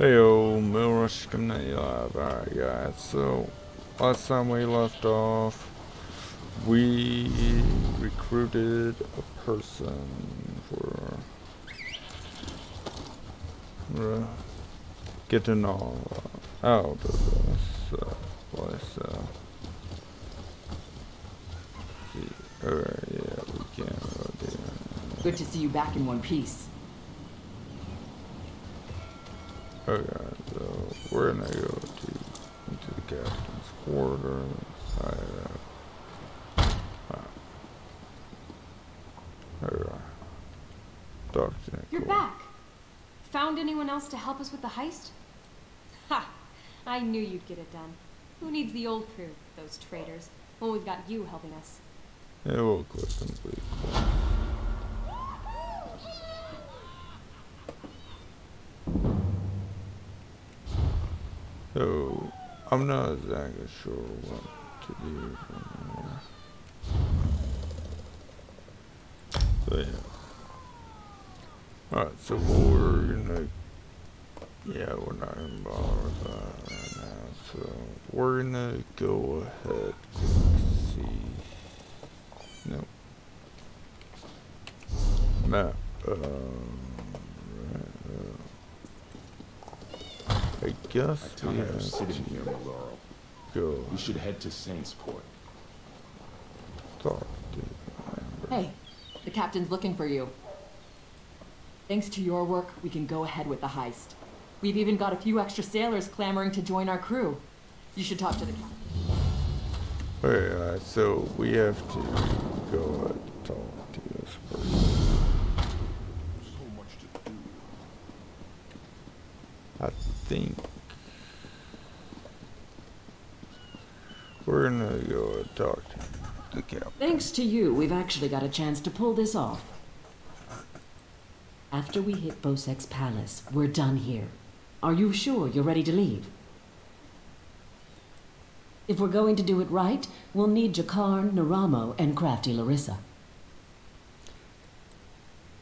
Hey yo, Millresh coming live. Alright guys, so last time we left off, we recruited a person for uh, getting all uh, out of this uh, place. Uh, see. Alright, yeah, we can Good to see you back in one piece. Okay, so we're gonna go to into the captain's quarters. I, uh, uh, Doctor. You're back. Found anyone else to help us with the heist? Ha! I knew you'd get it done. Who needs the old crew, those traitors, when we've got you helping us? Yeah, we'll click complete. So, I'm not exactly sure what to do. So, yeah. Alright, so we're gonna. Yeah, we're not gonna bother with that right now. So, we're gonna go ahead and see. Nope. Map. Um, I guess I we tired of have sitting here, Maloro. go We should head to Saintsport. talk to Hey, the captain's looking for you. Thanks to your work, we can go ahead with the heist. We've even got a few extra sailors clamoring to join our crew. You should talk to the captain. Wait, uh, so we have to go and talk to this person. So much to do. I think we're gonna go and talk to the captain. Thanks to you, we've actually got a chance to pull this off. After we hit Bhosek's palace, we're done here. Are you sure you're ready to leave? If we're going to do it right, we'll need Jakarn, Naramo, and crafty Larissa.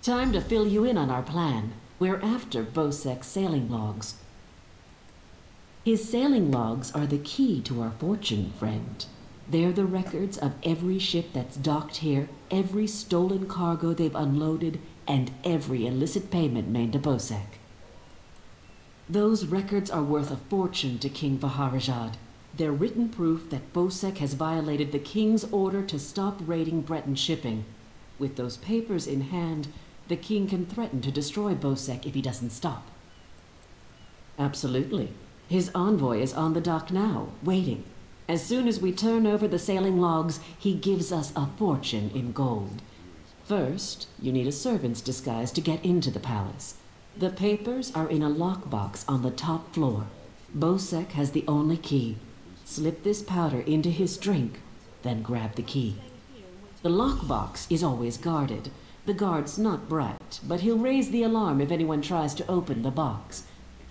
Time to fill you in on our plan. We're after Bhosek's sailing logs. His sailing logs are the key to our fortune, friend. They're the records of every ship that's docked here, every stolen cargo they've unloaded, and every illicit payment made to Bhosek. Those records are worth a fortune to King Fahara'jad. They're written proof that Bhosek has violated the king's order to stop raiding Breton shipping. With those papers in hand, the king can threaten to destroy Bhosek if he doesn't stop. Absolutely. His envoy is on the dock now, waiting. As soon as we turn over the sailing logs, he gives us a fortune in gold. First, you need a servant's disguise to get into the palace. The papers are in a lockbox on the top floor. Bhosek has the only key. Slip this powder into his drink, then grab the key. The lockbox is always guarded. The guard's not bright, but he'll raise the alarm if anyone tries to open the box.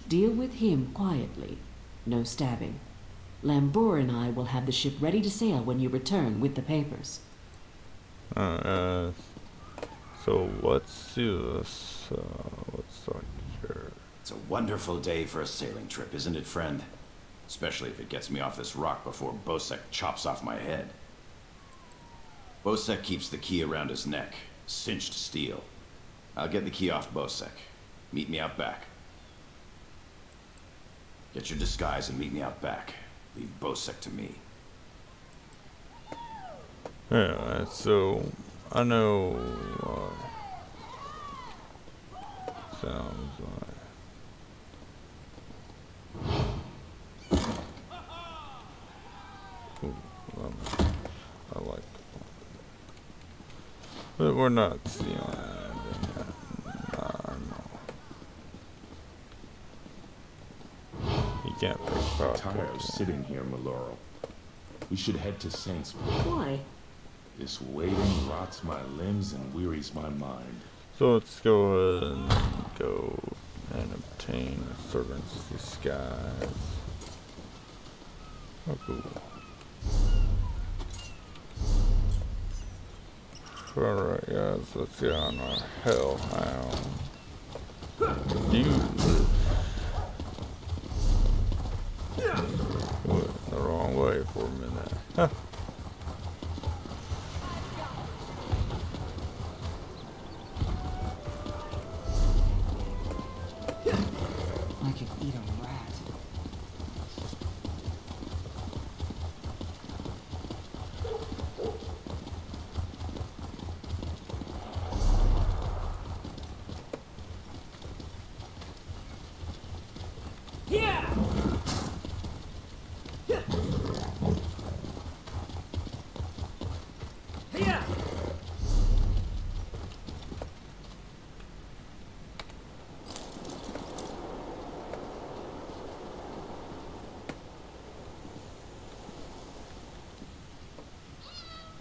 Deal with him quietly. No stabbing. Lambur and I will have the ship ready to sail when you return with the papers. Uh, uh, so let's this. Uh, let's talk to It's a wonderful day for a sailing trip, isn't it, friend? Especially if it gets me off this rock before Bhosek chops off my head. Bhosek keeps the key around his neck, cinched steel. I'll get the key off Bhosek. Meet me out back. Get your disguise and meet me out back. Leave Bhosek to me. Yeah, so I know uh, sounds like Ooh, I like. But we're not seeing anything yet. Nah, no. You can't pick Tired of sitting here, Maloro. We should head to Saintsport. Why? This waiting rots my limbs and wearies my mind. So let's go and go and obtain a servant's disguise. Oh, cool. Alright guys, let's get on our hellhound. Do I could eat a rat.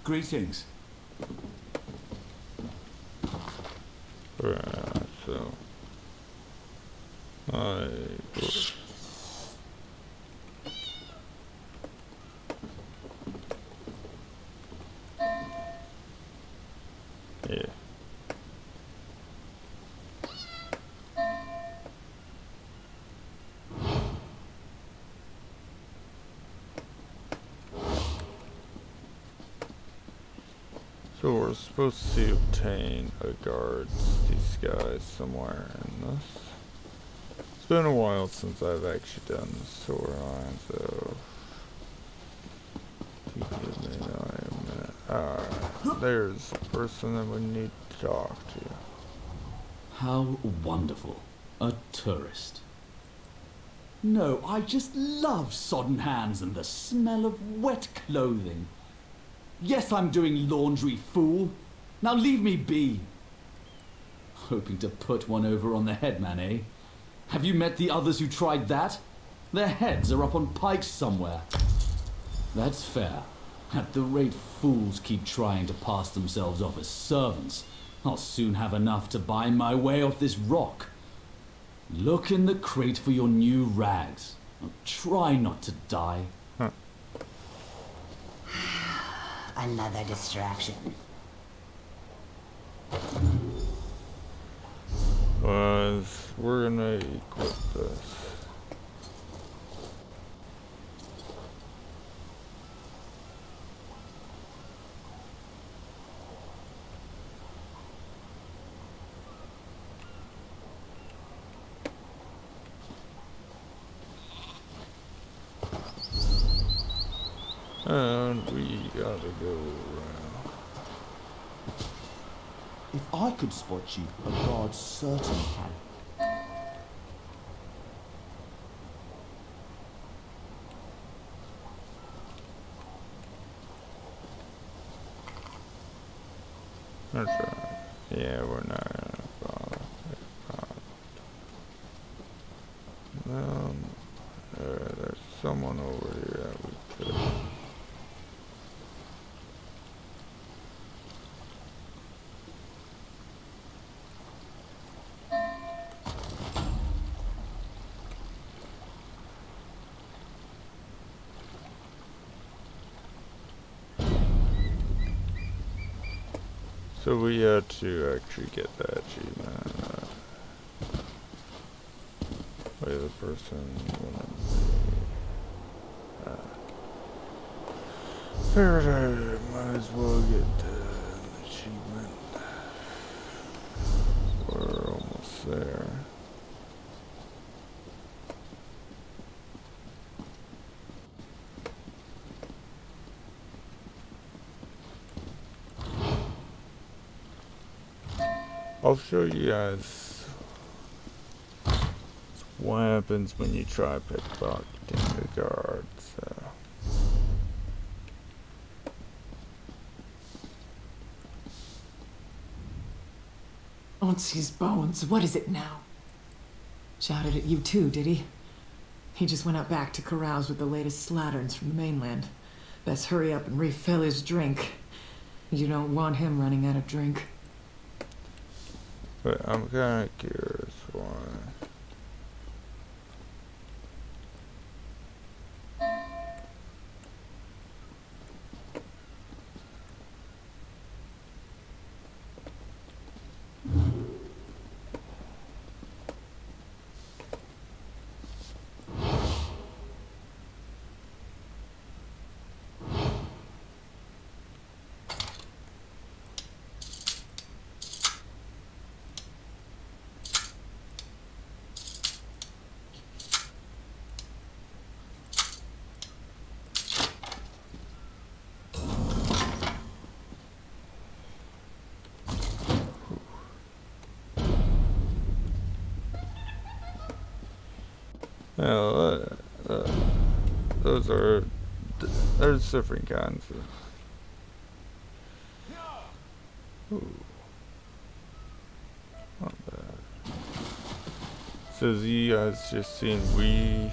Greetings. So we're supposed to obtain a guard disguise somewhere in this. It's been a while since I've actually done the story line, so give me a minute. Alright, there's the person that we need to talk to. How wonderful. A tourist. No, I just love sodden hands and the smell of wet clothing. Yes, I'm doing laundry, fool. Now leave me be. Hoping to put one over on the headman, eh? Have you met the others who tried that? Their heads are up on pikes somewhere. That's fair. At the rate fools keep trying to pass themselves off as servants, I'll soon have enough to buy my way off this rock. Look in the crate for your new rags. Now try not to die. Another distraction. Was we're gonna equip this. And we gotta go around. If I could spot you, a guard certainly can. That's right. Yeah, we're not gonna bother. Um, there, there's someone over here that we could. So we have to actually get that achievement. Wait, the person uh, Figured might as well get the achievement. We're almost there. I'll show you guys what happens when you try pickpocketing the guard. So. Onsi's bones, what is it now? Shouted at you too, did he? He just went out back to carouse with the latest slatterns from the mainland. Best hurry up and refill his drink. You don't want him running out of drink. But I'm kind of curious why. Yeah, uh, uh, those are there's different kinds of. Ooh. Not bad. Says you guys just seen we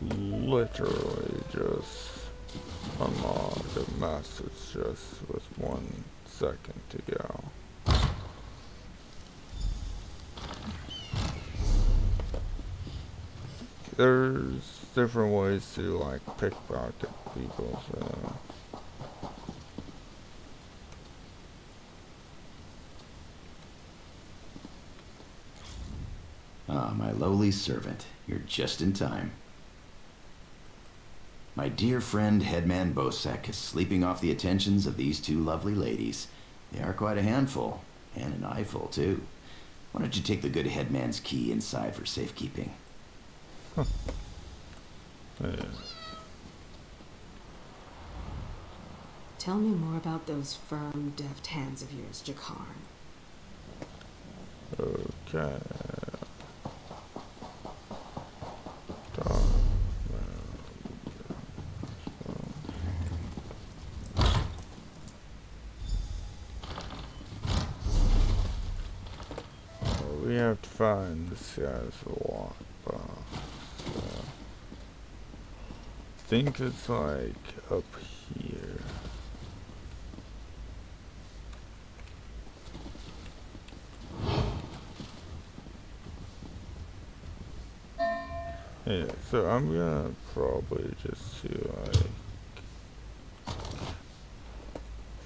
literally just unlocked a message just with one second to go. There's different ways to like pickpocket people, so. Ah, my lowly servant. You're just in time. My dear friend Headman Bhosek is sleeping off the attentions of these two lovely ladies. They are quite a handful, and an eyeful, too. Why don't you take the good headman's key inside for safekeeping? Huh. Yeah. Tell me more about those firm, deft hands of yours, Jakar. Okay. we have to find this guy's lockbox. So I think it's like up here. Yeah, so I'm gonna probably just do like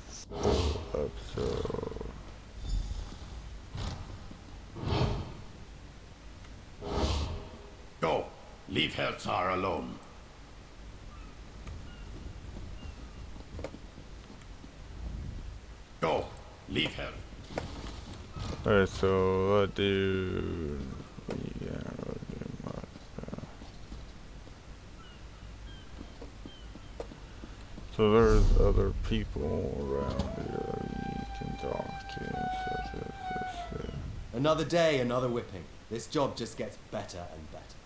full episode. Go! Leave Herzar alone. Go! Leave her. Alright, so what do So there's other people around here you can talk to, such as this. Uh, Another day, another whipping. This job just gets better and better.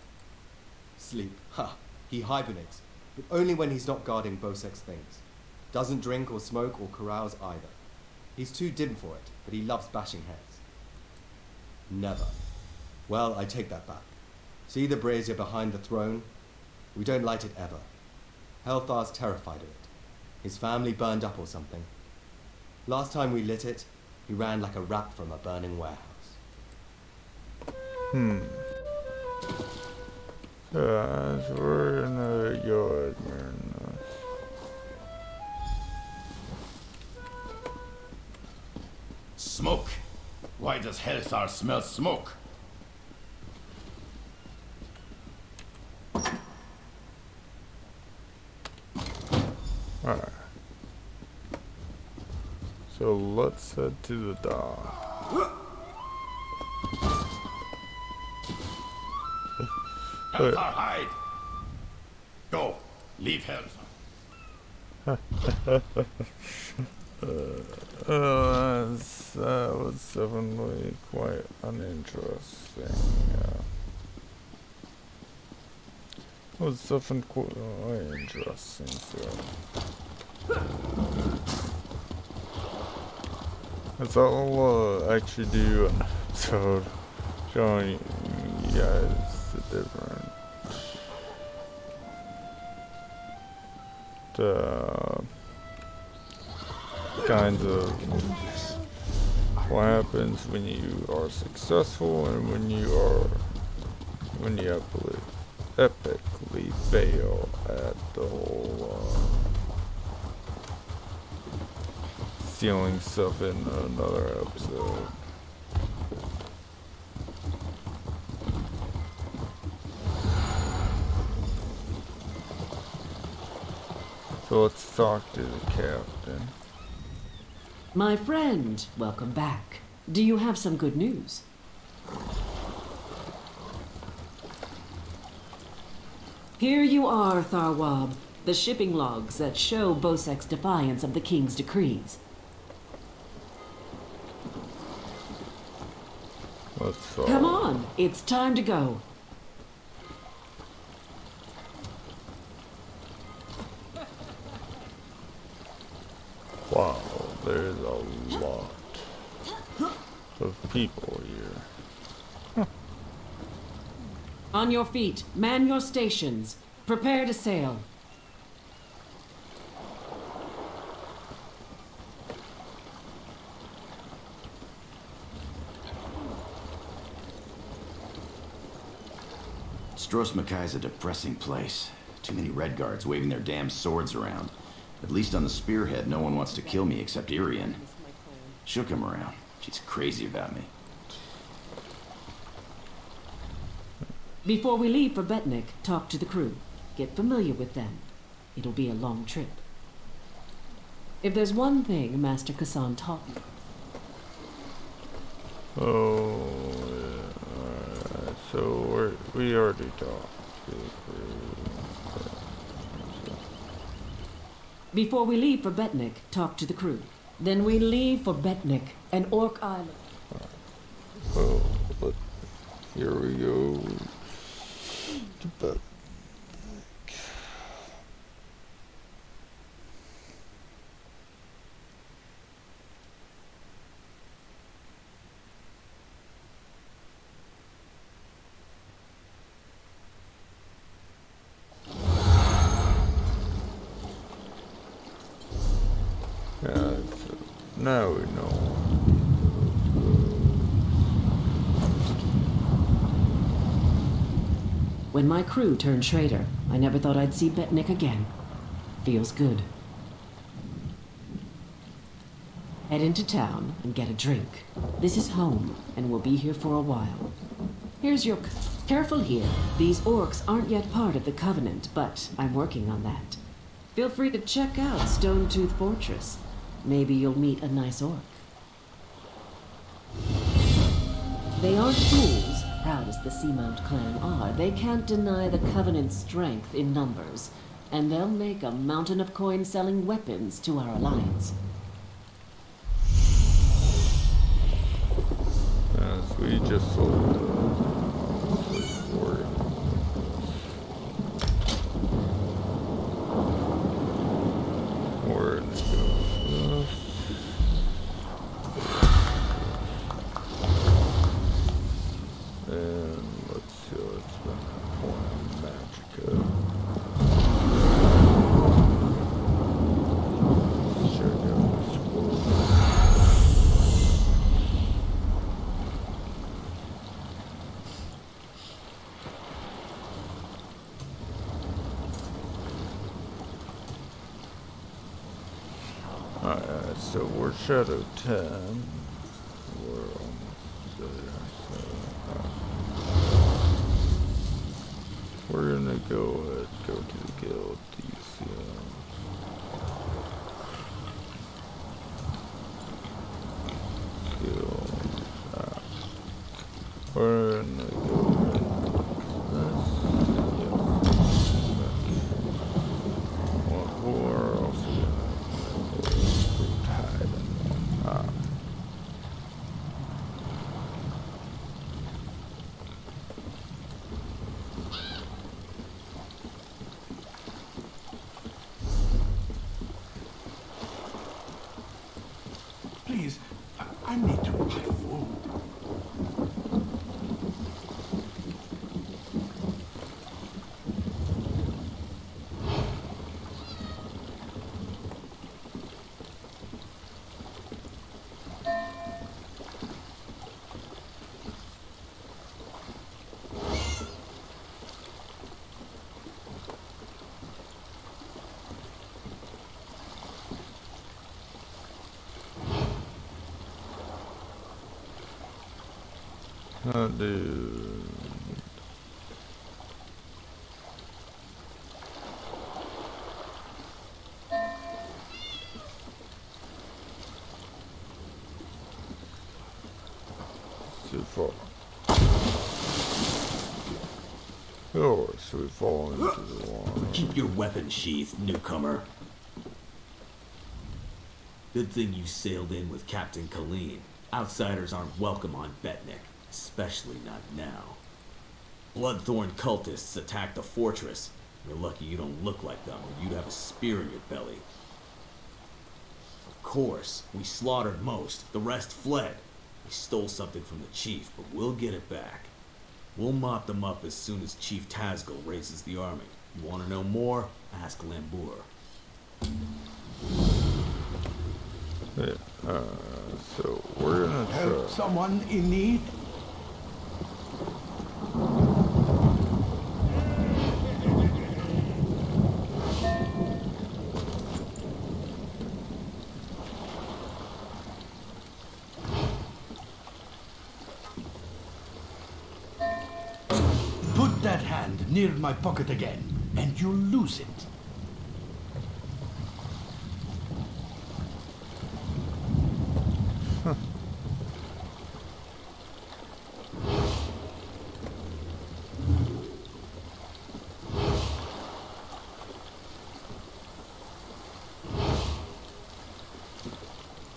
Sleep. Ha! He hibernates, but only when he's not guarding Bhosek's things. Doesn't drink or smoke or carouse either. He's too dim for it, but he loves bashing heads. Never. Well, I take that back. See the brazier behind the throne? We don't light it ever. Helthar's terrified of it. His family burned up or something. Last time we lit it, he ran like a rat from a burning warehouse. Hmm. Uh, so we're in the yard, man. Smoke? Why does Helsar smell smoke? Alright. So let's head to the dock. Helsar, hide! Go! Leave Helsar. Uh, that's, that was definitely quite uninteresting. Yeah. It was definitely quite interesting. So. That's all I'll uh, actually do an episode showing you guys the different uh, kinds of what happens when you are successful and when you are when you epically, epically fail at the whole uh, stealing stuff in another episode. So let's talk to the captain. My friend, welcome back. Do you have some good news? Here you are, Tharwab. The shipping logs that show Bhosek's defiance of the king's decrees. Come on, it's time to go. People here. On your feet, man your stations. Prepare to sail. Stros M'Kai's a depressing place. Too many red guards waving their damn swords around. At least on the spearhead, no one wants to kill me except Irian. Shook him around. She's crazy about me. Before we leave for Betnikh, talk to the crew. Get familiar with them. It'll be a long trip. If there's one thing Master Kassan taught me, Oh, yeah. Alright, so we're, we already talked to the crew. Before we leave for Betnikh, talk to the crew. Then we leave for Betnikh and Orc Island. Oh, so, let, here we go. To bed. Yeah, so now we know. When my crew turned traitor, I never thought I'd see Betnikh again. Feels good. Head into town and get a drink. This is home, and we'll be here for a while. Here's your... Careful here. These orcs aren't yet part of the Covenant, but I'm working on that. Feel free to check out Stone Tooth Fortress. Maybe you'll meet a nice orc. They aren't fools, proud as the Seamount clan are. They can't deny the Covenant's strength in numbers, and they'll make a mountain of coin selling weapons to our alliance. As we just sold uh, six warrior. We're gonna go this. And let's see what's been point Magicka. Let's check out this world. Alright, so we're Shadow 10. We're almost there, so. uh, we're gonna go ahead, go to the guild, DCM. Skills. ah. We're gonna go ahead. This, yes. What war else we got? Tide. Ah. Please, I, I need to buy food. Oh, dude. Too far. Oh, so we fall into the water. Keep your weapon sheathed, newcomer. Good thing you sailed in with Captain Kaleen. Outsiders aren't welcome on Betnikh, especially not now. Bloodthorn cultists attacked the fortress. You're lucky you don't look like them, or you'd have a spear in your belly. Of course, we slaughtered most, the rest fled. He stole something from the chief, but we'll get it back. We'll mop them up as soon as Chief Tazgul raises the army. You want to know more? Ask Lambur. Yeah, uh, so we're gonna Help someone in need? Near my pocket again, and you'll lose it.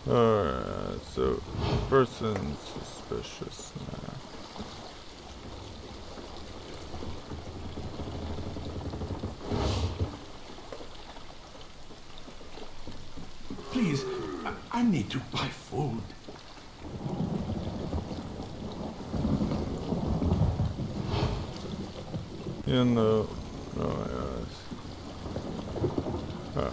Alright, so person suspicious now. Please, I, I need to buy food. Yes. Uh,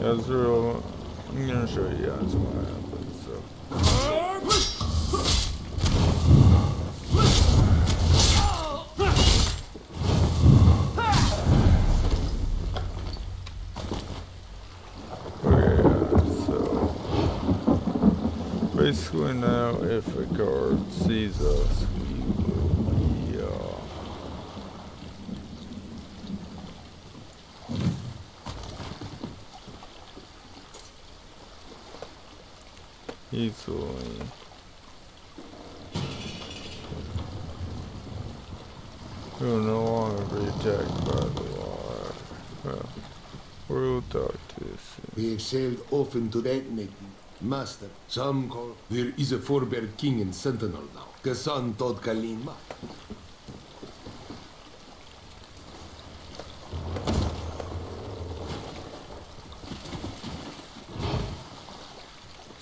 Ezreal, I'm gonna show you guys what happened. So Okay, so basically now if a guard sees us, we will be uh, easily will no longer be attacked by the law. Well, we'll talk to you soon. We have sailed often to that making. Master, some call there is a forebear king and Sentinel now. Kasan Tod Kalima.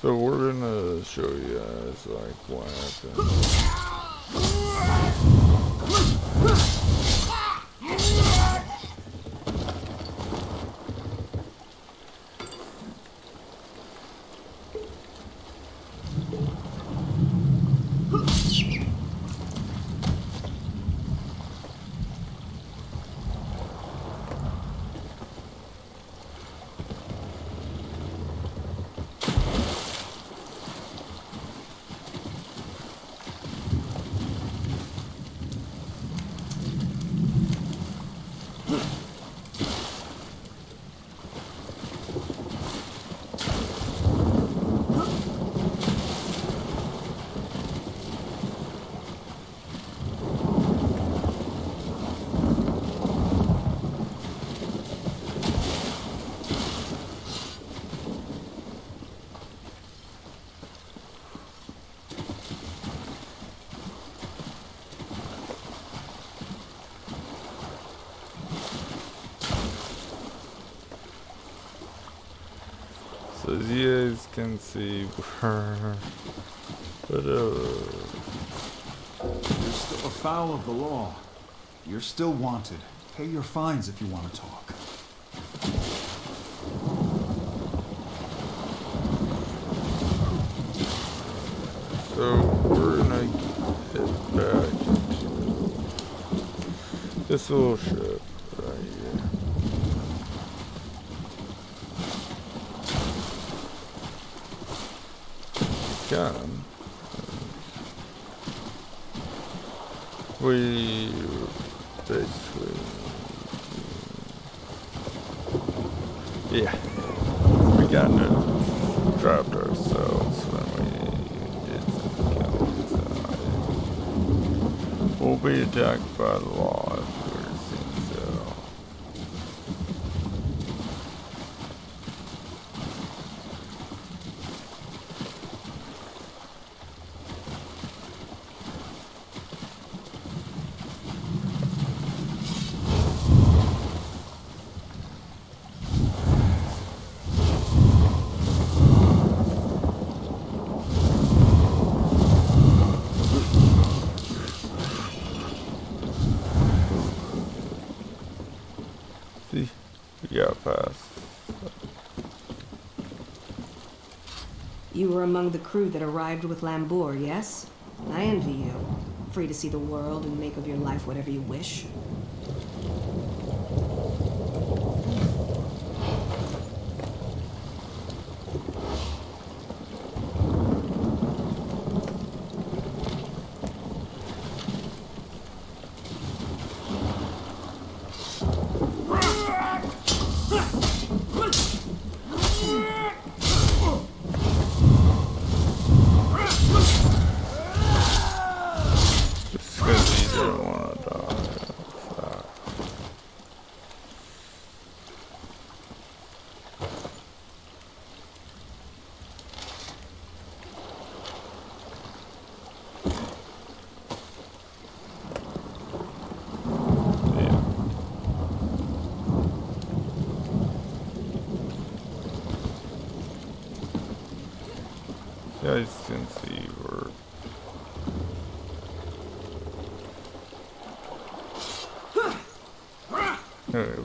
So we're gonna show you guys like what happened. So as you guys can but uh, You're still afoul of the law. You're still wanted. Pay your fines if you want to talk. so we're gonna head back into this little ship right here. Can we basically yeah we got no dropped ourselves when we did some killing we'll be attacked by the law if we're seen so were among the crew that arrived with Lambur, yes? I envy you. Free to see the world and make of your life whatever you wish.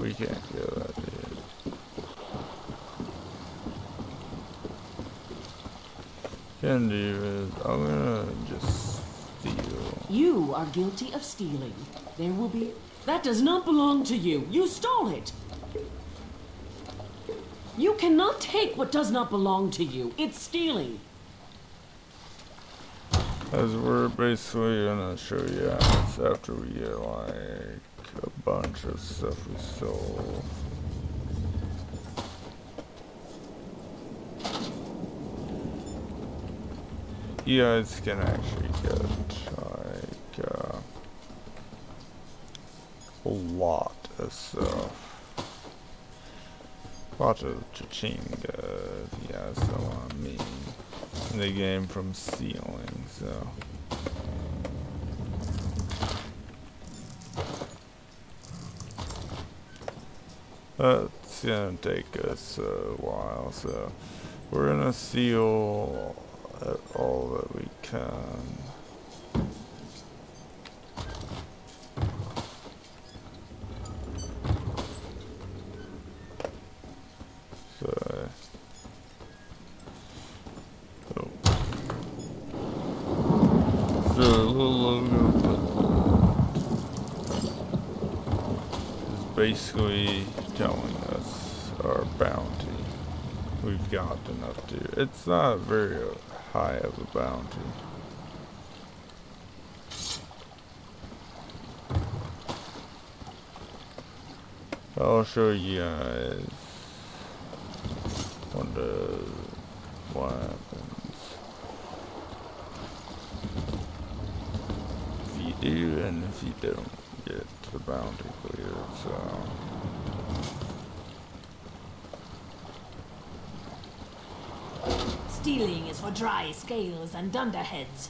We can't. Can do is I'm gonna just steal. You are guilty of stealing. There will be. That does not belong to you. You stole it. You cannot take what does not belong to you. It's stealing. As we're basically gonna show you after we get like a bunch of stuff we stole. You guys can actually get like uh, a lot of stuff. A Lot of you guys know what I mean. The game from stealing, so. That's gonna take us a while, so we're gonna steal uh, all that we can. So, so, so a little logo, but is basically telling us our bounty we've gotten up to. It's not very high of a bounty. I'll show you guys what what happens if you do and if you don't get the bounty cleared. So. Stealing is for dry scales and dunderheads.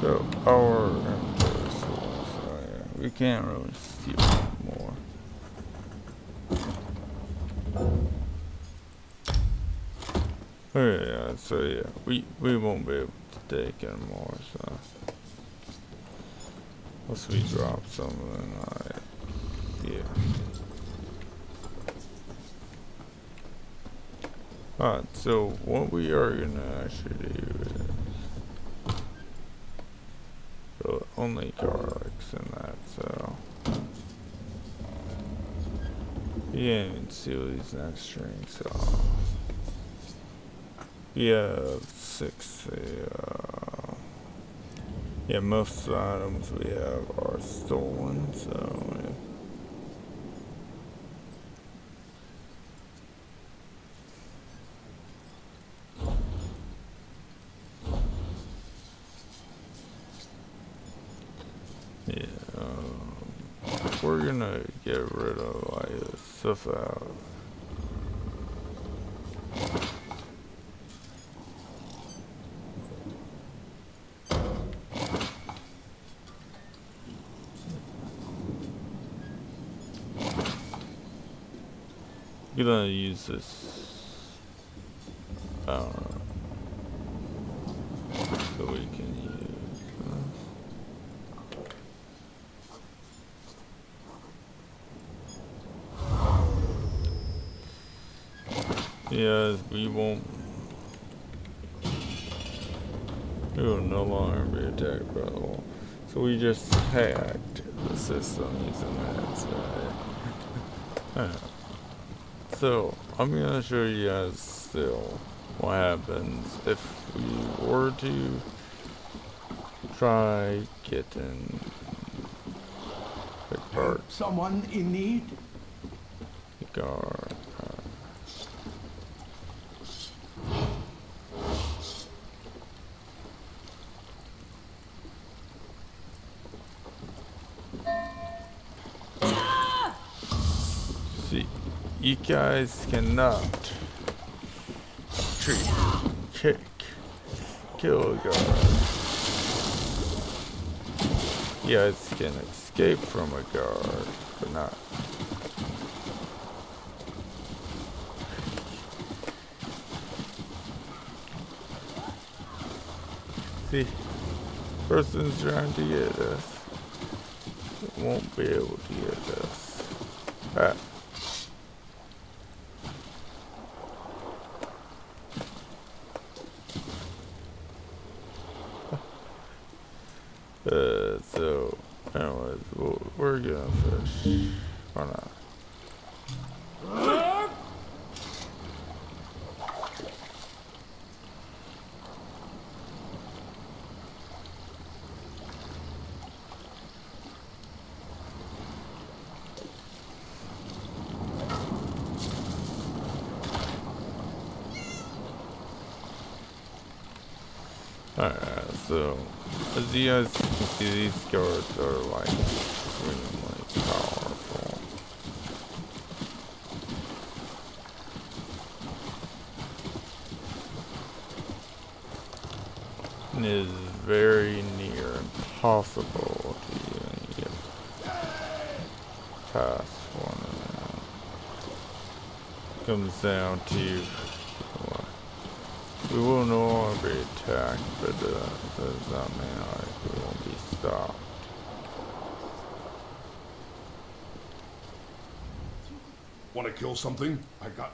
So our so oh yeah, we can't really steal more. Oh yeah, so yeah, we we won't be able to take anymore, so unless we drop something, I yeah. Alright, so what we are gonna actually do is so only garlics in that, so you can't even steal these next off. We have six, uh, yeah, most items we have are stolen, so yeah. Yeah, um, we're gonna get rid of like the stuff out. Gonna use this. I don't know. So we can use. this. Yes, we won't We will no longer be attacked by the wall. So we just hacked using that. So, so I'm gonna show you guys still what happens if we were to try getting the cart. Someone in need? The you guys cannot treat, kick, kill a guard. You guys can escape from a guard, but not. See, person's trying to get us. Won't be able to get us. Ah. Uh, so, anyways, we'll, we're gonna fish. Or not. Alright, so as you see, these guards are like extremely powerful. And it is very near impossible to even get past one of them. Comes down to we will no longer be attacked, but uh, does not mean like we won't be stopped. Want to kill something? I got.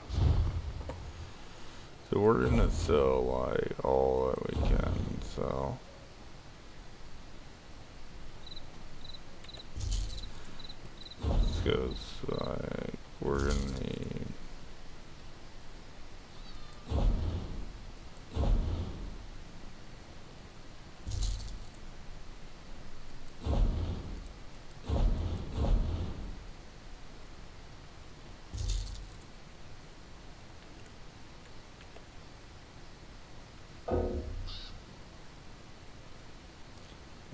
So we're gonna sell like all that we can sell. Because like we're gonna need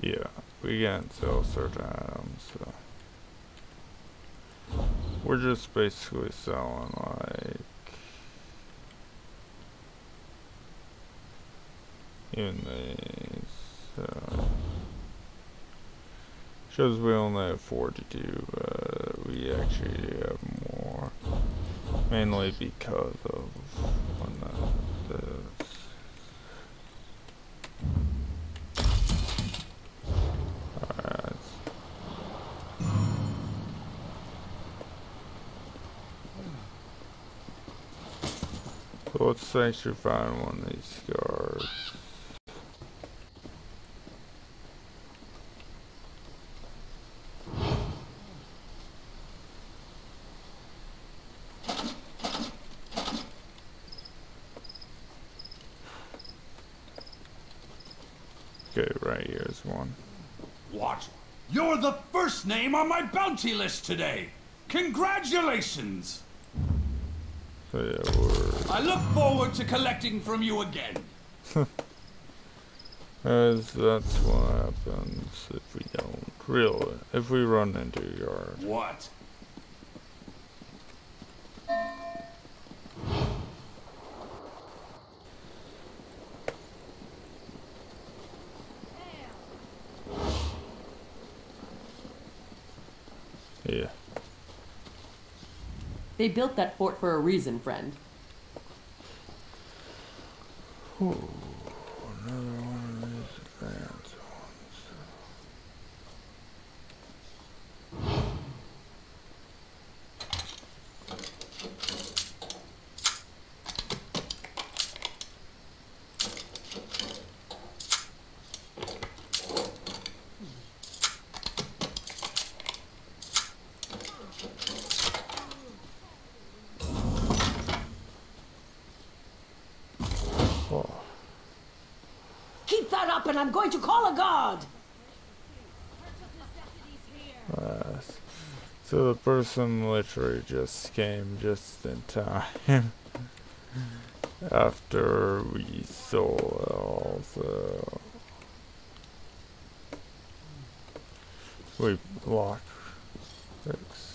Yeah, we sell certain items, so we're just basically selling like in these. Uh, shows we only have 42, but we actually have more, mainly because of when the, the Alright. So let's find one of these guards. Okay, right here's one. What? You're the first name on my bounty list today! Congratulations! So yeah, we're I look forward to collecting from you again. As that's what happens if we don't really, if we run into your... What? Yeah. They built that fort for a reason, friend. Ooh, another one of these advanced ones. Keep that up and I'm going to call a guard! Uh, person literally just came just in time. After we saw all the we lock fix.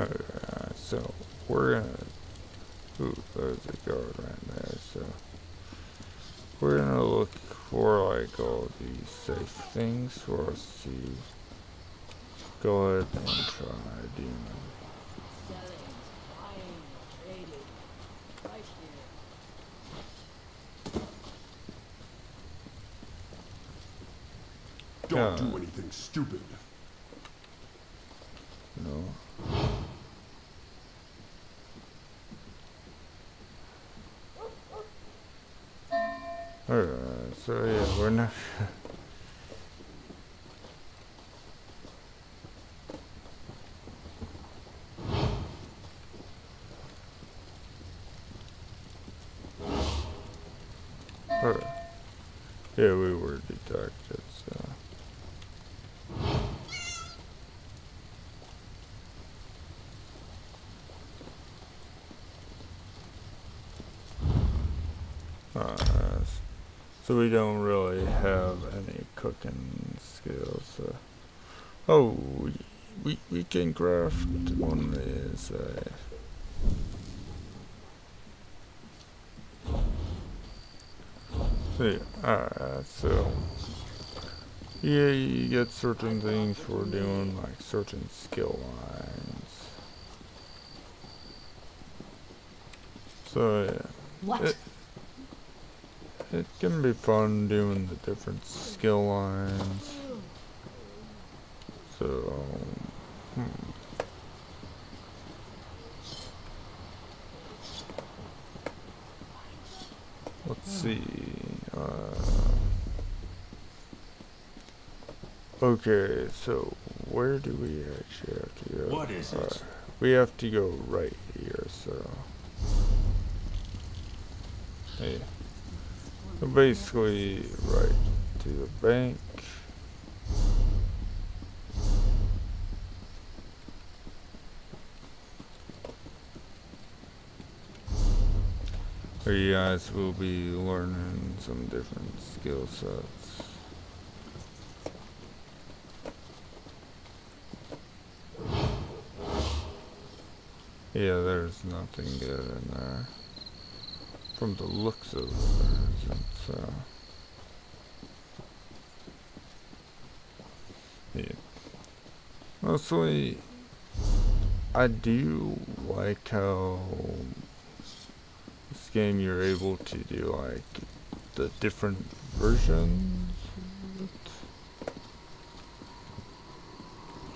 Alright, we're gonna. Ooh, there's a guard right there. So we're gonna look for like all these safe things for us to go ahead and try doing. Don't Yeah. do anything stupid. Yeah, we were detected, so. Uh, so we don't really have any cooking skills. So. Oh, we, we, can craft one is uh, so yeah, alright, so yeah, you get certain things for doing like certain skill lines. So yeah. What? It, it can be fun doing the different skill lines. So, um, hmm. Let's see. Uh, okay, so where do we actually have to go? What is it? We have to go right here, so. So basically, right to the bank. Where you guys will be learning some different skill sets. Yeah, there's nothing good in there. From the looks of it, isn't, so. Yeah. Mostly, I do like how this game you're able to do like the different versions.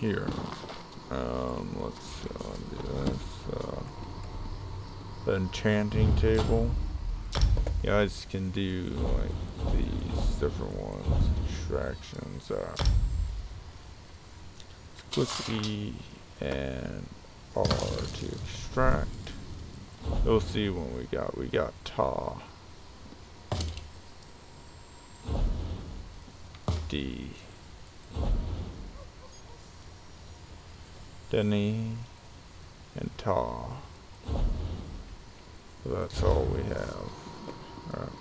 Here. Um, let's uh. Uh, the enchanting table. You guys can do like these different ones. Extractions. Uh, click E and R to extract. You'll see what we got. We got Ta. D. Deni and Ta. That's all we have. Alright.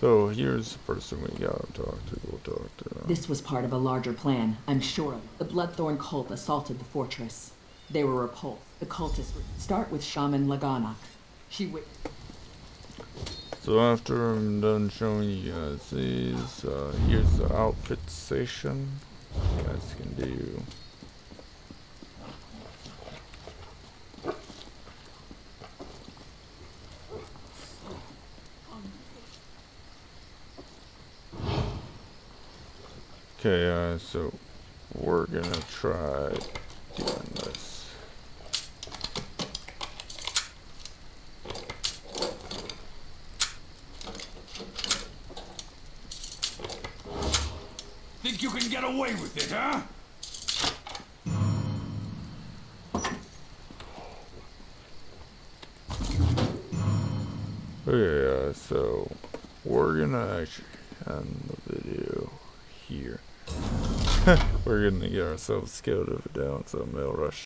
So here's the person we gotta talk to. We'll talk to them. This was part of a larger plan, I'm sure. The Bloodthorn cult assaulted the fortress. They were repulsed. The cultists start with Shaman Laganak. She would. So after I'm done showing you guys these, uh, here's the outfit station. You guys can do. Okay, uh, so we're gonna try we're gonna get ourselves scaled over down, so Millresh.